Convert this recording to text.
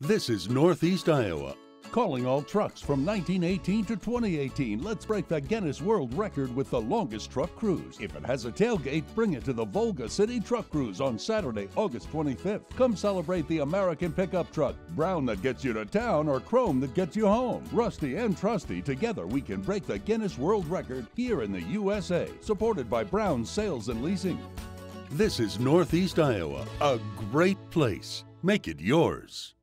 This is Northeast Iowa. Calling all trucks from 1918 to 2018. Let's break the Guinness World Record with the longest truck cruise. If it has a tailgate, bring it to the Volga City Truck Cruise on Saturday, August 25th. Come celebrate the American pickup truck, brown that gets you to town or chrome that gets you home. Rusty and trusty, together we can break the Guinness World Record here in the USA. Supported by Brown Sales and Leasing. This is Northeast Iowa, a great place. Make it yours.